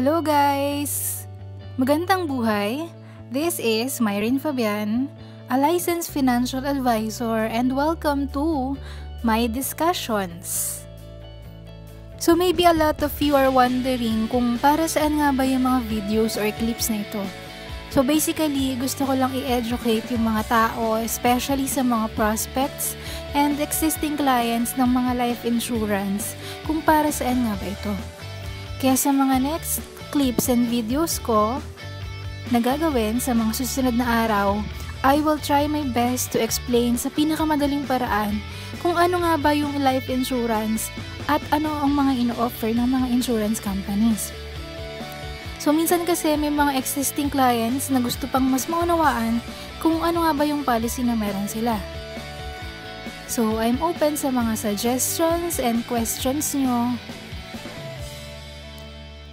Hello guys! Magandang buhay! This is Myrin Fabian, a licensed financial advisor and welcome to my discussions. So maybe a lot of you are wondering kung para saan nga ba yung mga videos or clips na ito. So basically, gusto ko lang i-educate yung mga tao, especially sa mga prospects and existing clients ng mga life insurance kung para saan nga ba ito. Kaya sa mga next clips and videos ko na gagawin sa mga susunod na araw, I will try my best to explain sa pinakamadaling paraan kung ano nga ba yung life insurance at ano ang mga ino-offer ng mga insurance companies. So minsan kasi may mga existing clients na gusto pang mas maunawaan kung ano nga ba yung policy na meron sila. So I'm open sa mga suggestions and questions nyo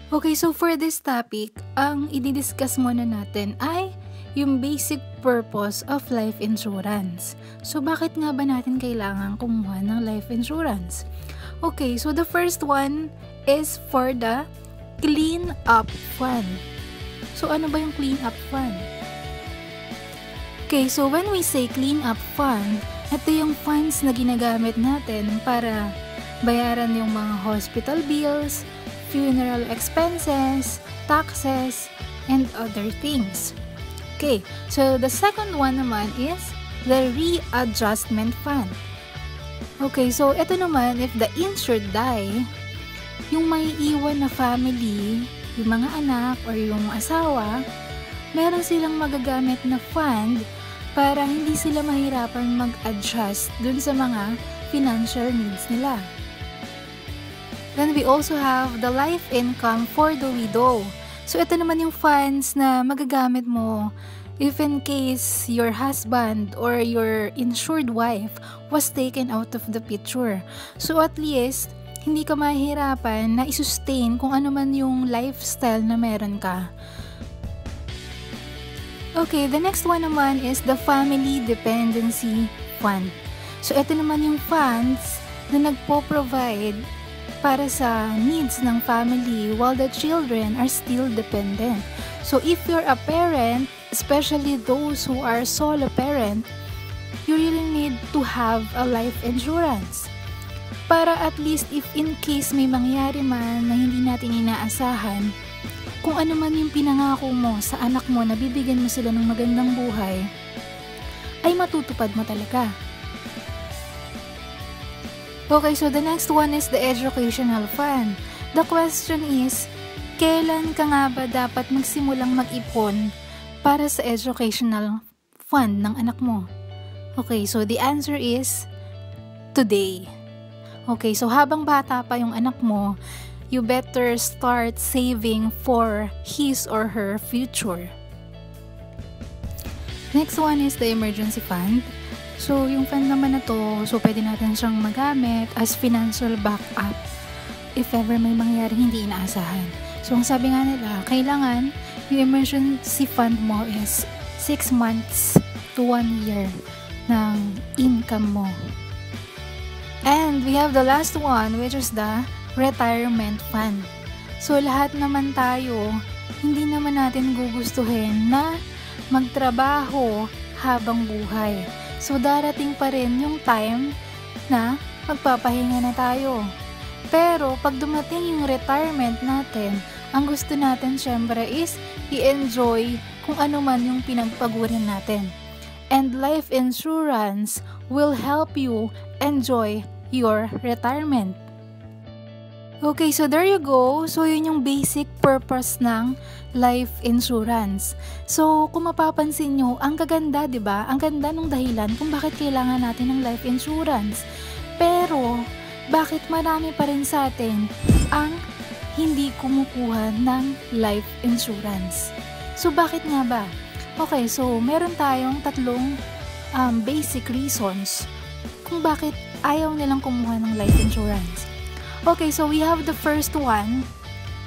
Okay, so for this topic, ang i-discuss muna natin ay yung basic purpose of life insurance. So, bakit nga ba natin kailangan kumuha ng life insurance? Okay, so the first one is for the clean up fund. So, ano ba yung clean up fund? Okay, so when we say clean up fund, ito yung funds na ginagamit natin para bayaran yung mga hospital bills, funeral expenses, taxes, and other things. Okay, so the second one naman is the readjustment fund. Okay, so ito naman, if the insured die, yung may iwan na family, yung mga anak or yung asawa, meron silang magagamit na fund para hindi sila mahirapan mag-adjust dun sa mga financial needs nila. Then we also have the life income for the widow. So ito naman yung funds na magagamit mo if in case your husband or your insured wife was taken out of the picture. So at least, hindi ka mahirapan na isustain kung ano man yung lifestyle na meron ka. Okay, the next one naman is the Family Dependency Fund. So ito naman yung funds na nagpo-provide para sa needs ng family while the children are still dependent. So if you're a parent, especially those who are solo parent, you really need to have a life insurance. Para at least if in case may mangyari man na hindi natin inaasahan, kung ano man yung pinangako mo sa anak mo na bibigyan mo sila ng magandang buhay, ay matutupad mo talaga. Okay, so the next one is the educational fund. The question is, kailan ka nga ba dapat magsimulang mag-ipon para sa educational fund ng anak mo? Okay, so the answer is today. Okay, so habang bata pa yung anak mo, you better start saving for his or her future. Next one is the emergency fund. So, yung fund naman na to, so pwede natin siyang magamit as financial backup if ever may mangyari hindi inaasahan. So, ang sabi nga nila, kailangan yung emergency fund mo is 6 months to 1 year ng income mo. And we have the last one which is the retirement fund. So, lahat naman tayo, hindi naman natin gugustuhin na magtrabaho habang buhay. So, darating pa rin yung time na magpapahinga na tayo. Pero, pag dumating yung retirement natin, ang gusto natin syempre is i-enjoy kung ano man yung pinagpaguran natin. And life insurance will help you enjoy your retirement. Okay, so there you go. So, yun yung basic purpose ng life insurance. So, kung mapapansin nyo, ang kaganda, ba? Ang ganda ng dahilan kung bakit kailangan natin ng life insurance. Pero, bakit marami pa rin sa atin ang hindi kumukuha ng life insurance? So, bakit nga ba? Okay, so, meron tayong tatlong um, basic reasons kung bakit ayaw nilang kumuha ng life insurance. Okay, so we have the first one.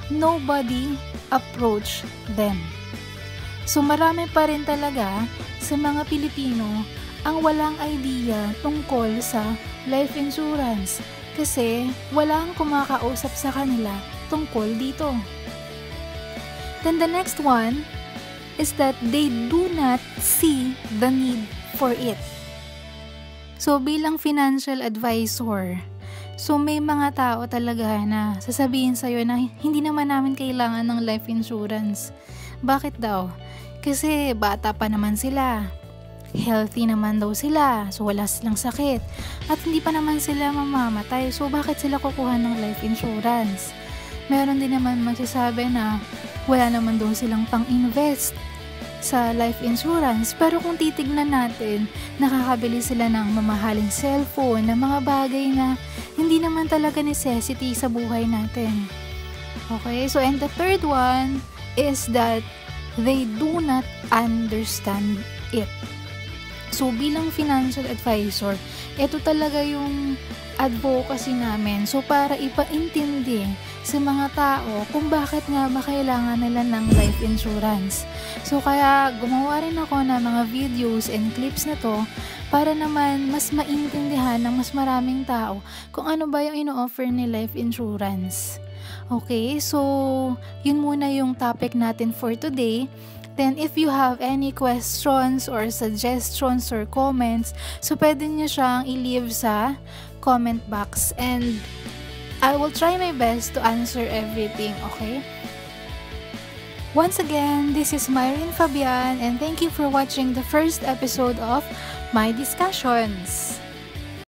Nobody approach them. So marami pa rin talaga sa mga Pilipino ang walang idea tungkol sa life insurance kasi walang kumakausap sa kanila tungkol dito. Then the next one is that they do not see the need for it. So bilang financial advisor, so may mga tao talaga na sasabihin sa'yo na hindi naman namin kailangan ng life insurance. Bakit daw? Kasi bata pa naman sila. Healthy naman daw sila, so wala silang sakit. At hindi pa naman sila mamamatay, so bakit sila kukuha ng life insurance? Meron din naman magsasabi na wala naman daw silang pang-invest sa life insurance. Pero kung titignan natin, nakakabili sila ng mamahaling cellphone, ng mga bagay na hindi naman talaga necessity sa buhay natin. Okay, so and the third one is that they do not understand it. So, bilang financial advisor, ito talaga yung advocacy namin. So, para ipaintindi sa mga tao kung bakit nga ba kailangan nila ng life insurance. So, kaya gumawa rin ako ng mga videos and clips na to para naman mas maintindihan ng mas maraming tao kung ano ba yung ino-offer ni life insurance. Okay, so yun muna yung topic natin for today. Then, if you have any questions or suggestions or comments, so pwede nyo siyang i-leave sa comment box and I will try my best to answer everything, okay? Once again, this is Myrin Fabian and thank you for watching the first episode of My Discussions.